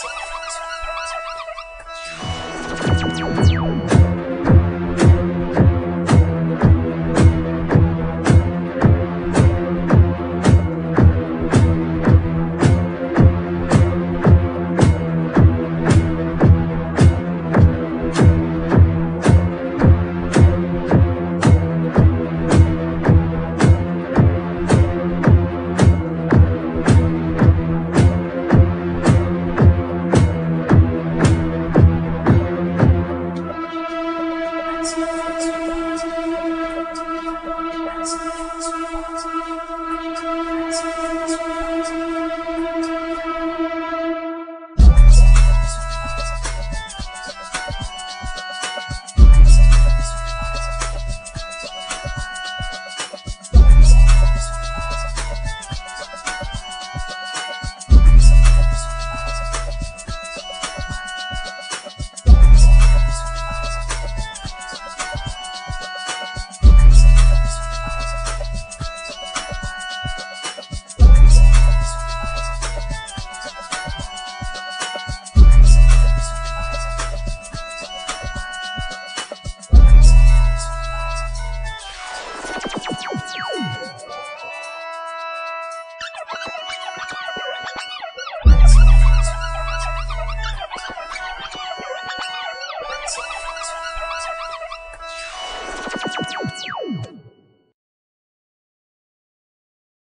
Thanks. You Thank you.